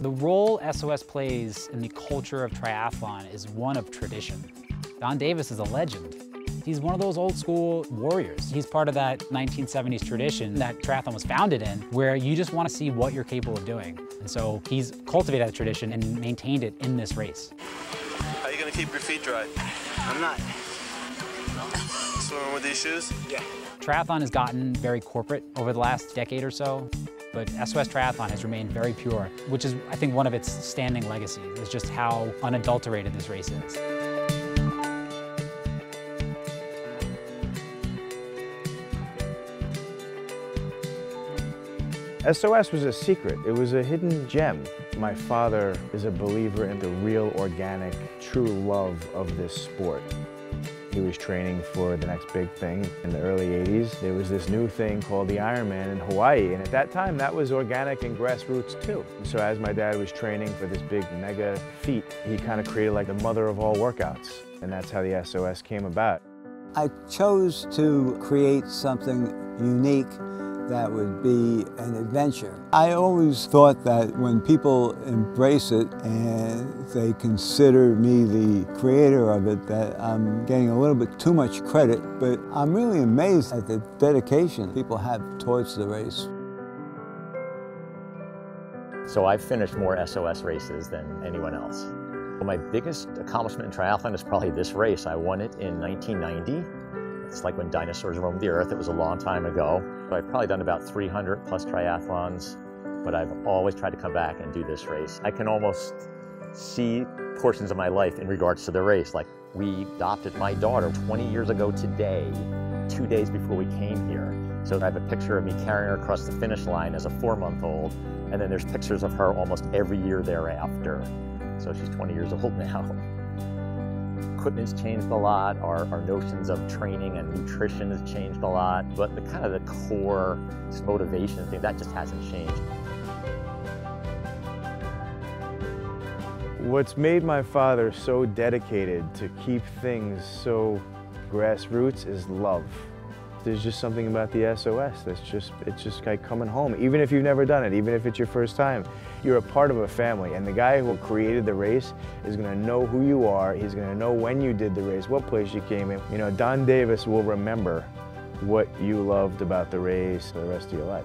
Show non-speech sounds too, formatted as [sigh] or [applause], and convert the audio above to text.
The role SOS plays in the culture of triathlon is one of tradition. Don Davis is a legend. He's one of those old school warriors. He's part of that 1970s tradition that triathlon was founded in, where you just want to see what you're capable of doing. And so he's cultivated that tradition and maintained it in this race. How are you going to keep your feet dry? I'm not. Swimming with these shoes? Yeah. Triathlon has gotten very corporate over the last decade or so, but SOS Triathlon has remained very pure, which is, I think, one of its standing legacies, is just how unadulterated this race is. SOS was a secret. It was a hidden gem. My father is a believer in the real, organic, true love of this sport. He was training for the next big thing. In the early 80s, there was this new thing called the Ironman in Hawaii, and at that time, that was organic and grassroots too. So as my dad was training for this big mega feat, he kind of created like the mother of all workouts, and that's how the SOS came about. I chose to create something unique that would be an adventure. I always thought that when people embrace it and they consider me the creator of it, that I'm getting a little bit too much credit, but I'm really amazed at the dedication people have towards the race. So I've finished more SOS races than anyone else. My biggest accomplishment in triathlon is probably this race. I won it in 1990 it's like when dinosaurs roamed the earth. It was a long time ago. I've probably done about 300 plus triathlons, but I've always tried to come back and do this race. I can almost see portions of my life in regards to the race. Like we adopted my daughter 20 years ago today, two days before we came here. So I have a picture of me carrying her across the finish line as a four-month-old, and then there's pictures of her almost every year thereafter. So she's 20 years old [laughs] now equipment's changed a lot, our, our notions of training and nutrition has changed a lot, but the kind of the core motivation thing, that just hasn't changed. What's made my father so dedicated to keep things so grassroots is love. There's just something about the SOS that's just, it's just like coming home. Even if you've never done it, even if it's your first time, you're a part of a family. And the guy who created the race is gonna know who you are. He's gonna know when you did the race, what place you came in. You know, Don Davis will remember what you loved about the race for the rest of your life.